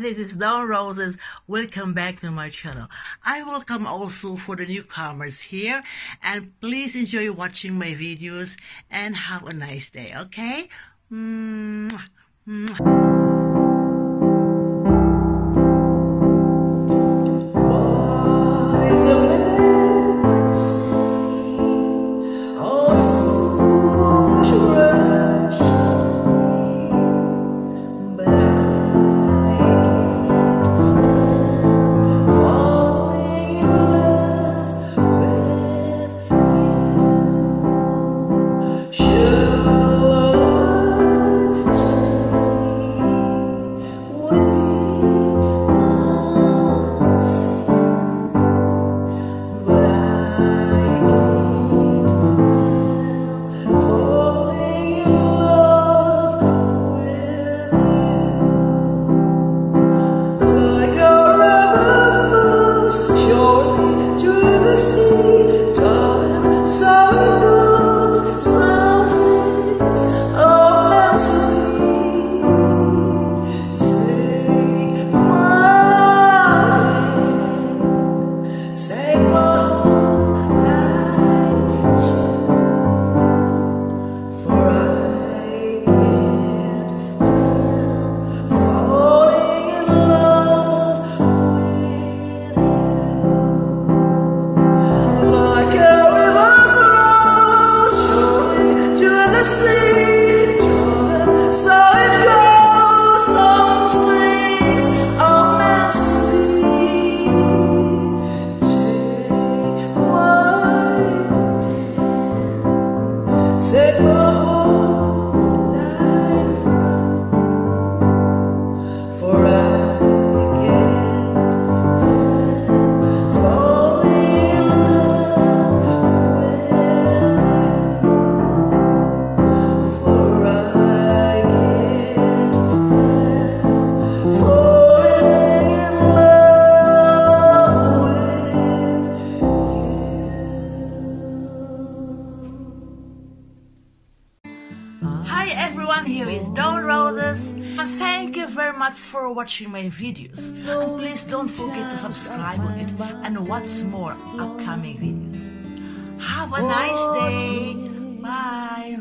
this is Dawn Roses. Welcome back to my channel. I welcome also for the newcomers here and please enjoy watching my videos and have a nice day, okay? Hi everyone, here is Dawn Roses. And thank you very much for watching my videos. And please don't forget to subscribe on it and watch more upcoming videos. Have a nice day. Bye.